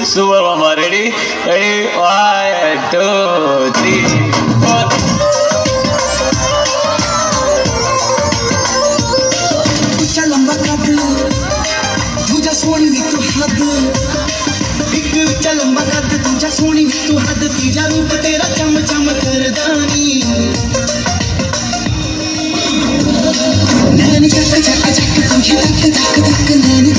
Super Mama, ready? Ready? One, two, three, four. ਉੱਚਾ ਲੰਬਾ ਕੱਦ ਦੂਜਾ ਸੋਹਣੀ ਵੀ ਤੂੰ ਹੱਦ ਇੱਕ ਉੱਚਾ ਲੰਬਾ ਕੱਦ ਦੂਜਾ ਸੋਹਣੀ ਵੀ ਤੂੰ ਹੱਦ ਤੀਜਾ ਰੂਪ ਤੇਰਾ ਚਮ ਚਮ ਕਰਦਾ ਨੀ ਨੈਣ ਚੱਕ ਚੱਕ ਚੱਕ ਤੁਝੇ ਤੱਕ ਤੱਕ ਤੱਕ ਨੈਣ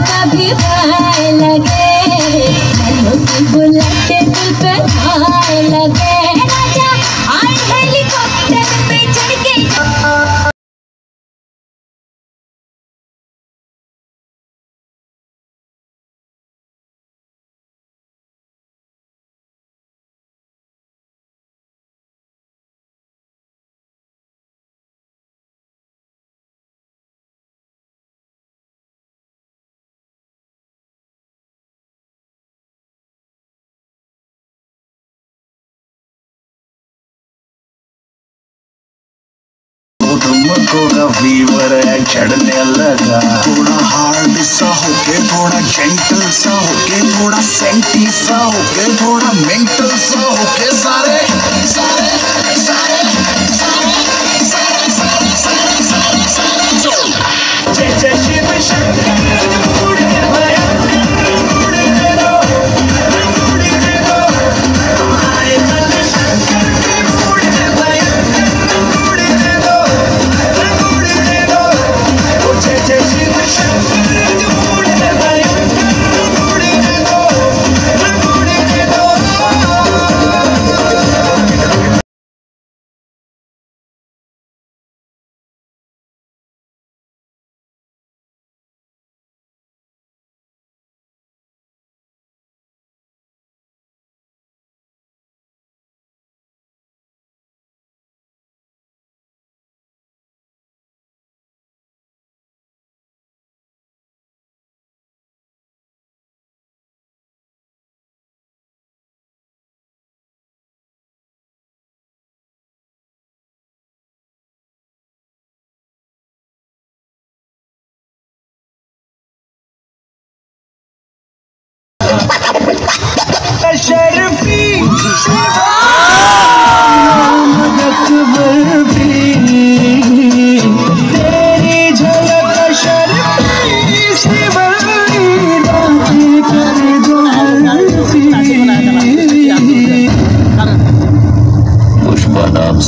कभी लगे बुलेट दिल पे लगे। का फीवर है, चढ़ने लगा। थोड़ा हार्ड सा होके, थोड़ा जेंटल सा होके, थोड़ा सेंटी सा होके, थोड़ा मेंटल सा होके सारे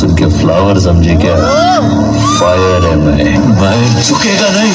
सुन के फ्लावर समझे क्या? फायर है मैं। मैं झुकेगा नहीं